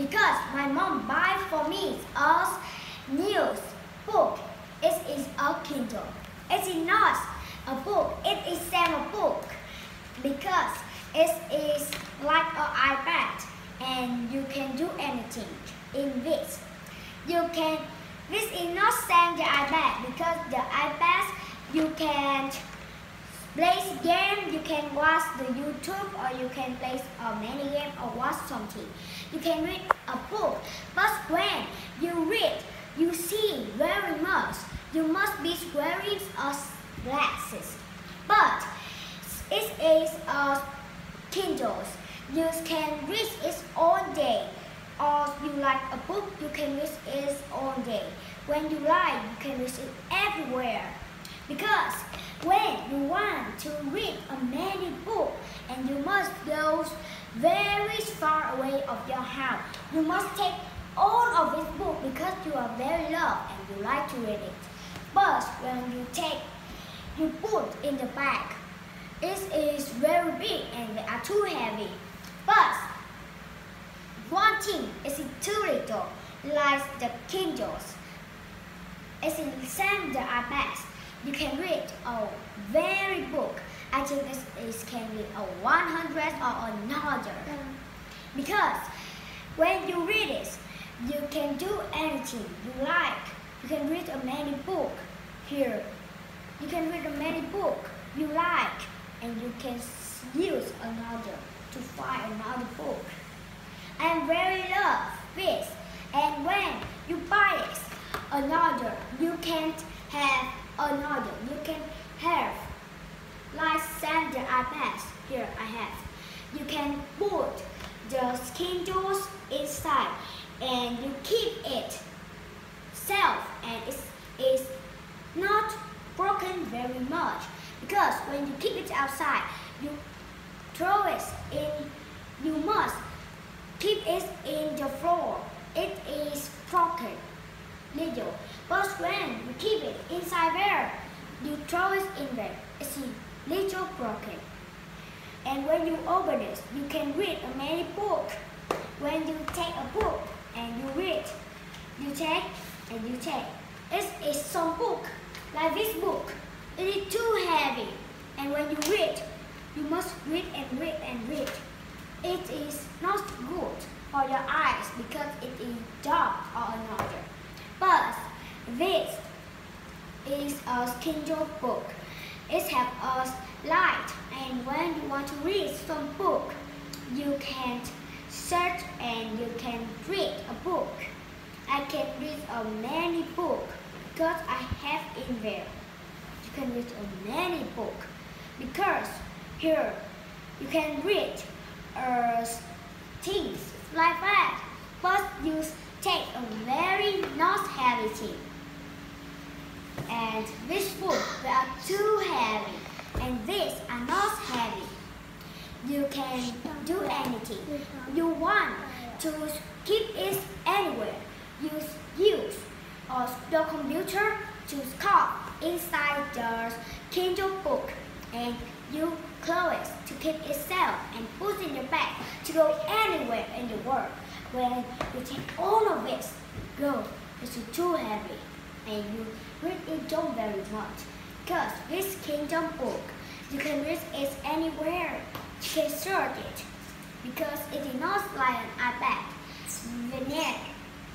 because my mom buy for me a news book. It is a Kindle. It is not a book. It is a book because it is like an iPad and you can do anything in this. You can. This is not same the iPad because the iPad you can play game, you can watch the YouTube or you can play a many game or watch You can read a book. But when you read, you see very much. You must be wearing glasses. But it is a Kindle. You can read it all day. Or you like a book, you can read it all day. When you like, you can read it everywhere. Because when you want to read a many book and you must go very far away of your house, you must take all of this book because you are very love and you like to read it. But when you take, you put in the bag, it is very big and they are too heavy. But one thing is too little, like the Kindles. It's in the same the iPads you can read a very book. I think this is can be a 100 or another. Because when you read it, you can do anything you like. You can read a many book here. You can read a many book you like and you can use another to find another book. I'm very love this and when you buy it another you can't have another. You can have like iPad. Here I have. You can put the Kindles inside and you keep it self and it's, it's not broken very much because when you keep it outside you throw it in you must keep it in the floor it is broken little. But when you keep it inside there, you throw it in there. It's a little broken. And when you open it, you can read a many book. When you take a book and you read, you take and you take. It is some book, like this book. It is too heavy. And when you read, you must read and read and read. It is not good for your eyes because it is dark or another. But this is a Kindle book. It has a light and when you want to read some book, you can search and you can read a book. I can read a many book because I have in there. You can read a many book because here you can read uh, things like that but you take a very not heavy thing. And this book, they are too heavy. And these are not heavy. You can do anything. You want to keep it anywhere. Use use or the computer to copy inside the Kindle book and you close to keep it safe and put in your bag to go anywhere in the world when you take all of this, go, it's too heavy and you read it don't very much. Because this Kindle book, you can read it anywhere. You can search it because it is not like an iPad. Vignette,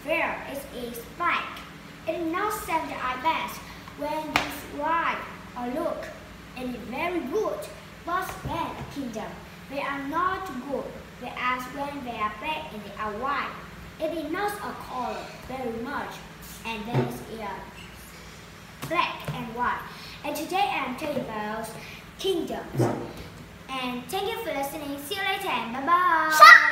there is a spike. It is not send the iPad when you write or look. And It is very good, but when Kindle, they are not good. Whereas when they are black and they are white, it is not a color very much. And then it's black and white. And today I'm telling about kingdoms. And thank you for listening. See you later. Bye bye.